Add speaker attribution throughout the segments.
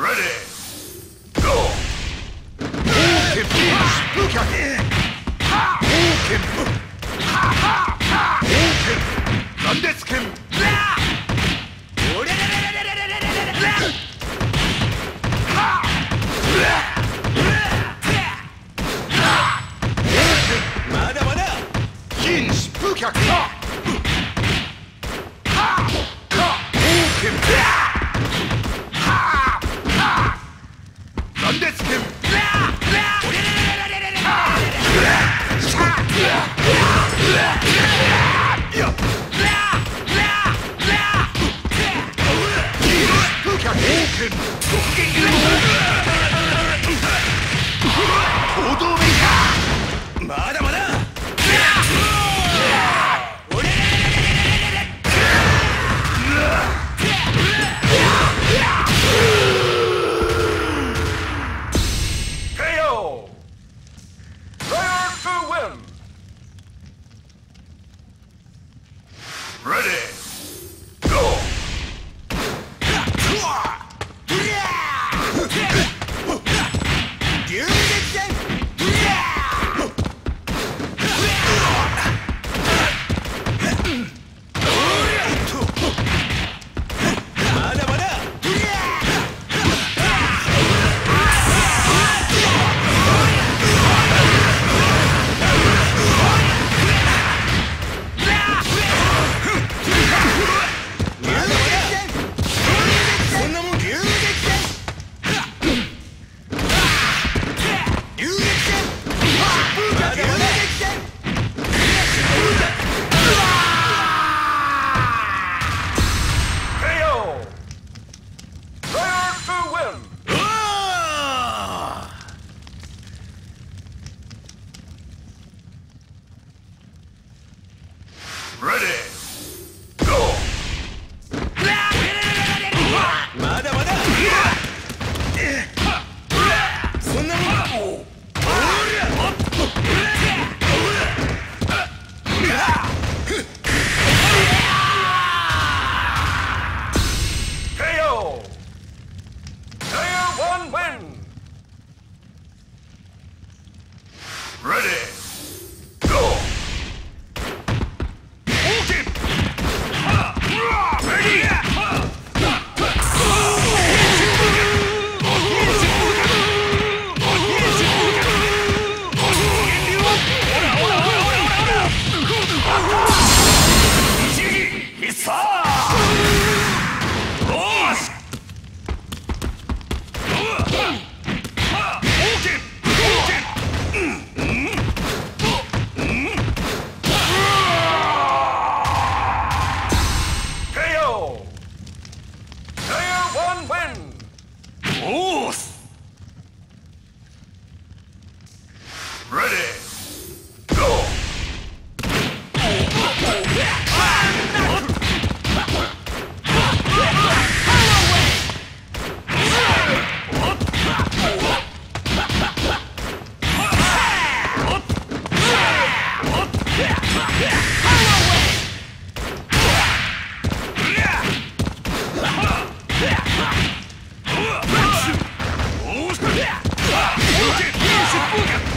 Speaker 1: Ready. 不可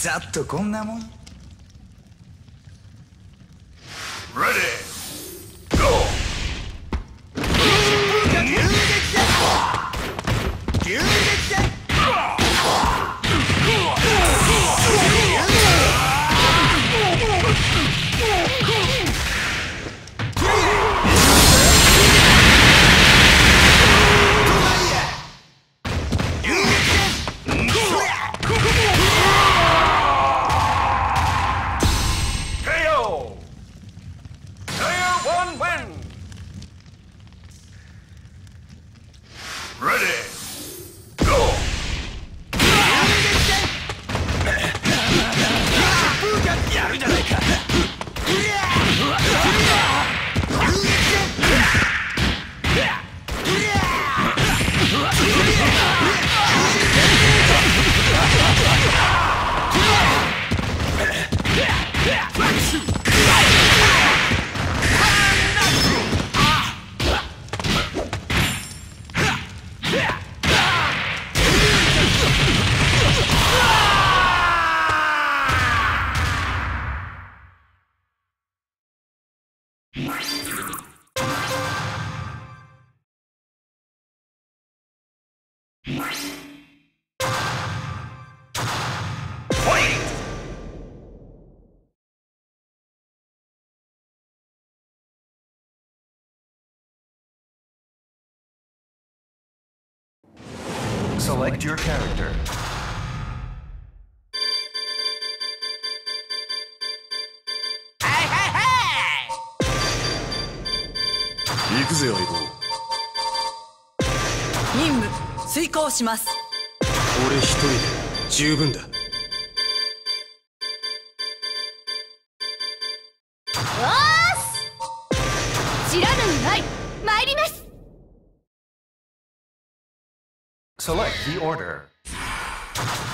Speaker 2: ざっとこんなもん。
Speaker 1: Ready!
Speaker 2: 流撃だ流撃何だ!
Speaker 3: 任務遂行します。
Speaker 4: 俺一人で十分だ。
Speaker 5: 知らぬ舞参ります。
Speaker 6: Select the.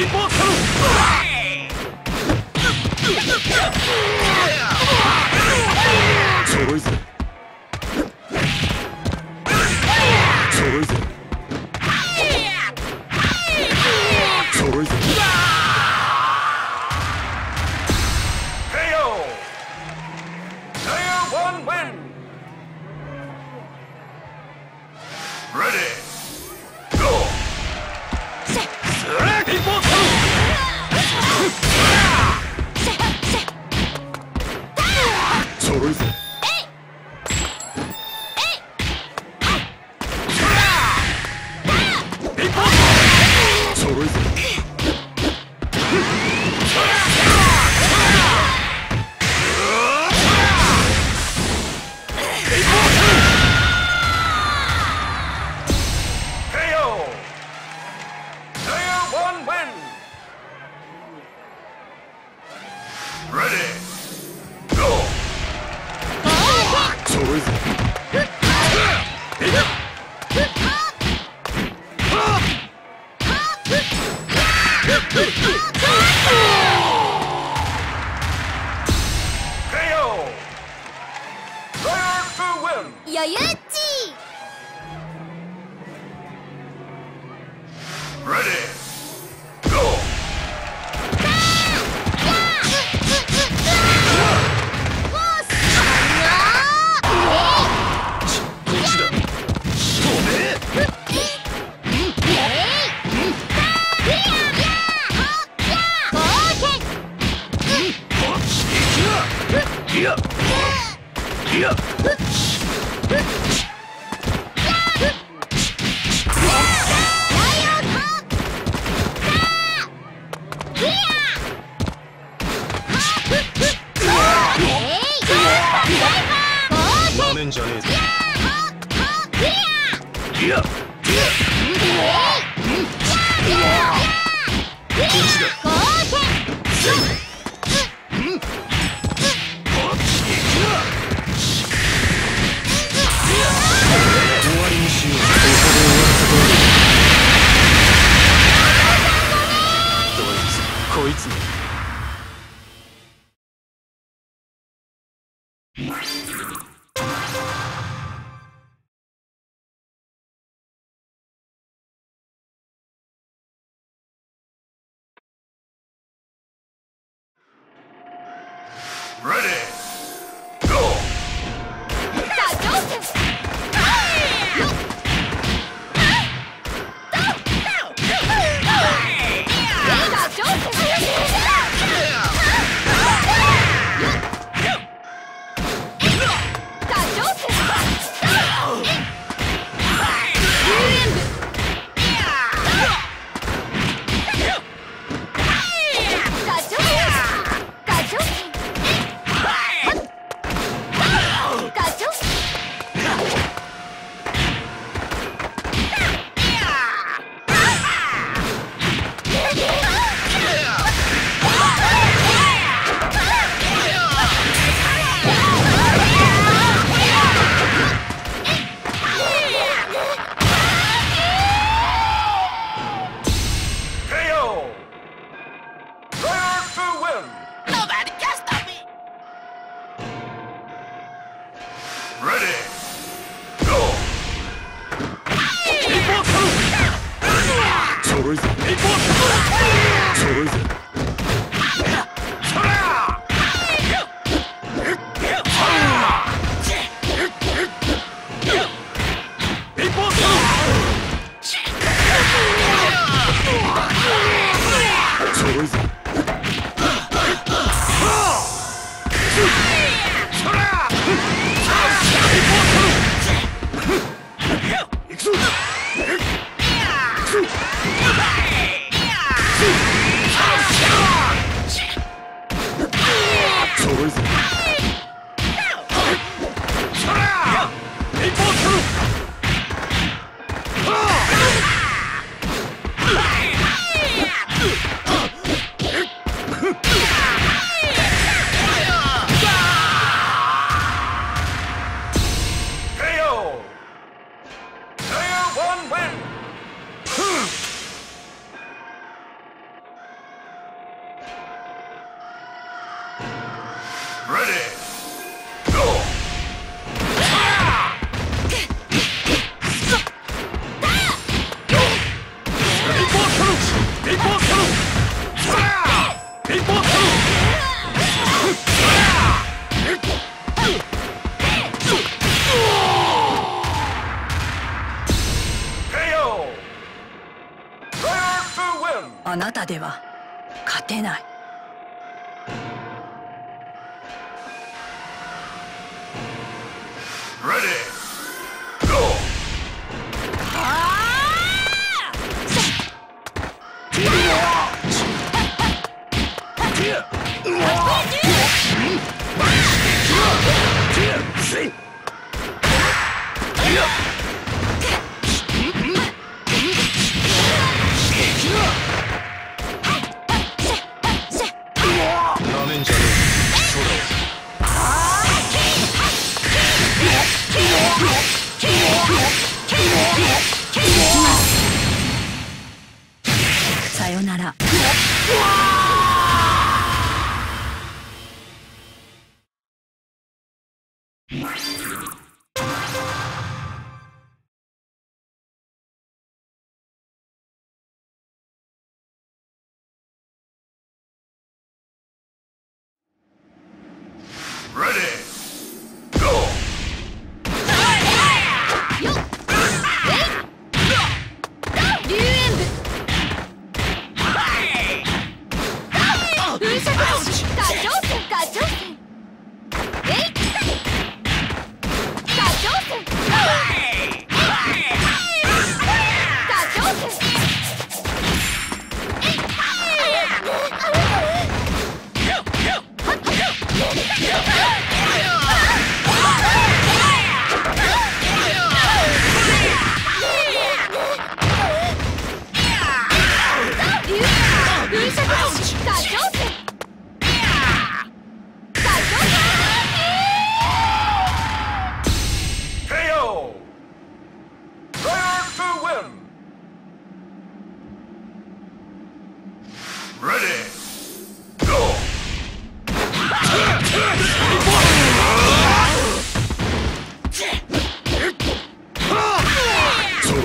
Speaker 4: 一方
Speaker 1: Ready! Go!
Speaker 3: Hey! People,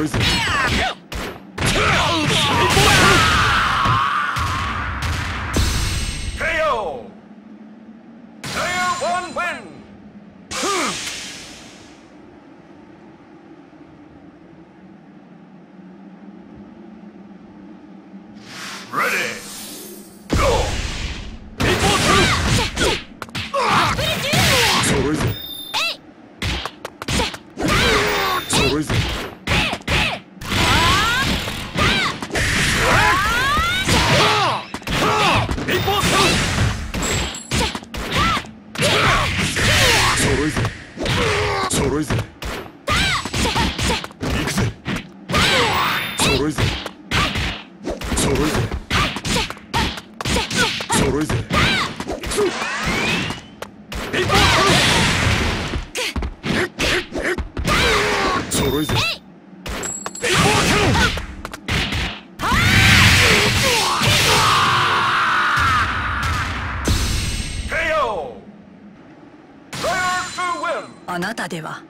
Speaker 3: Where's? 脆い！ぜ
Speaker 7: あなたでは。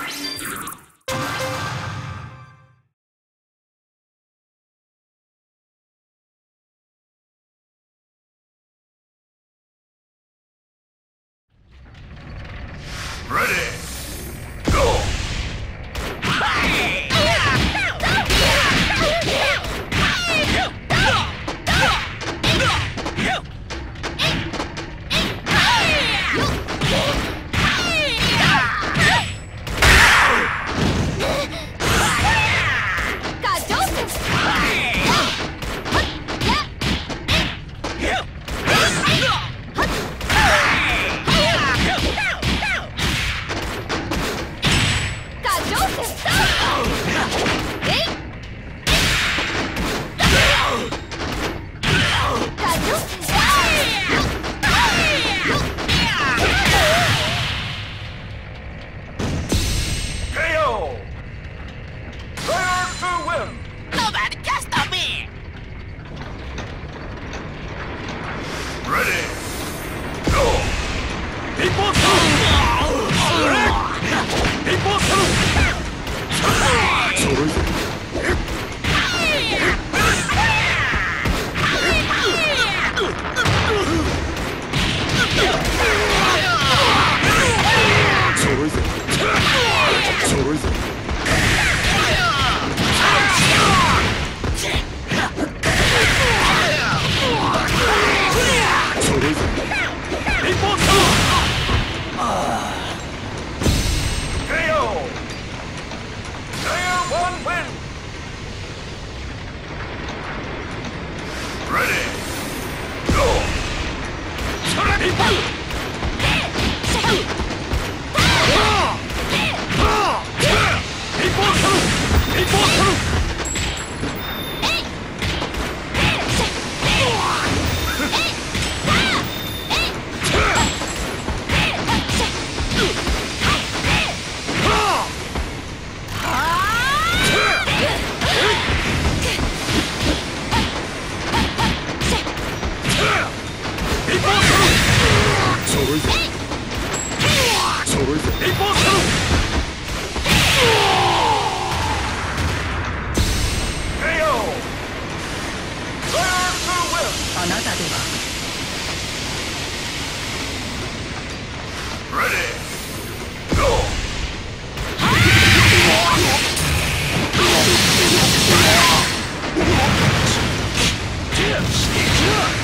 Speaker 6: Bye. Help! Yeah!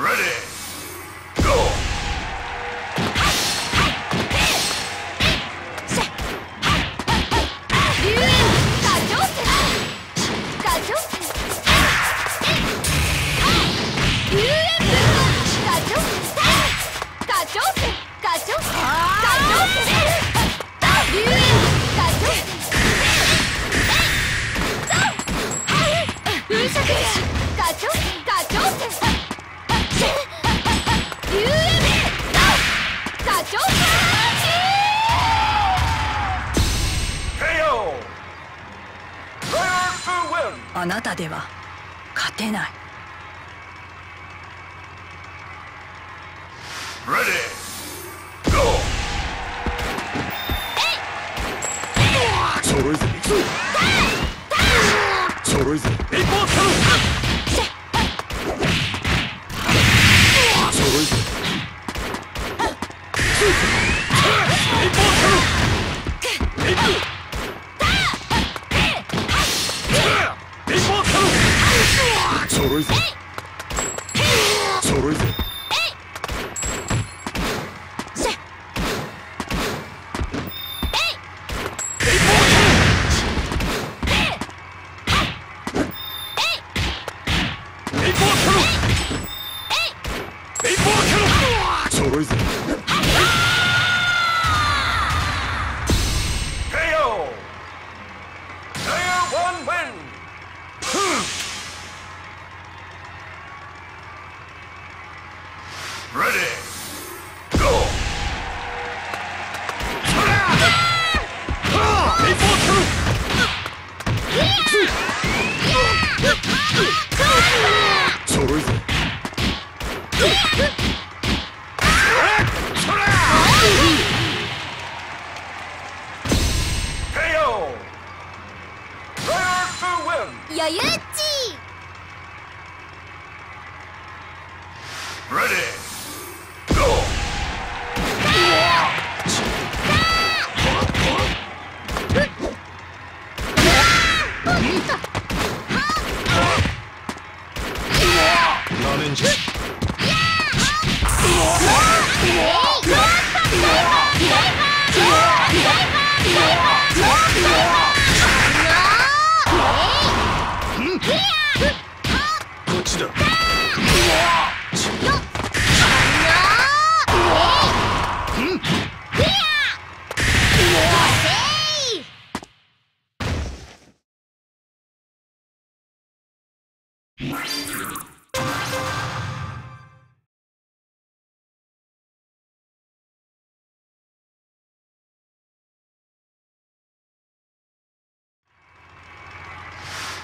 Speaker 8: あ
Speaker 9: い
Speaker 10: ぜ
Speaker 6: 一方使う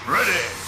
Speaker 11: Ready!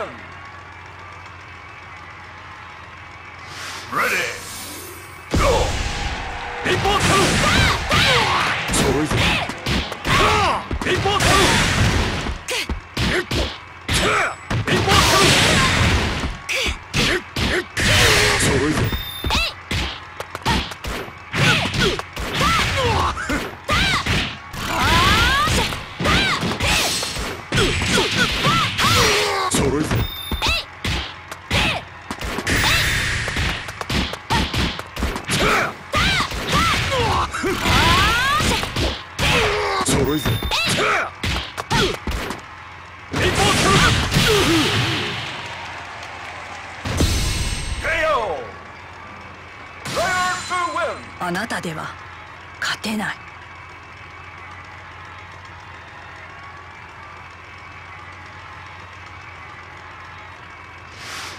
Speaker 12: Action!
Speaker 11: Ready! Go!
Speaker 3: People to... Stories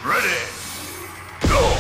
Speaker 3: Ready. Go.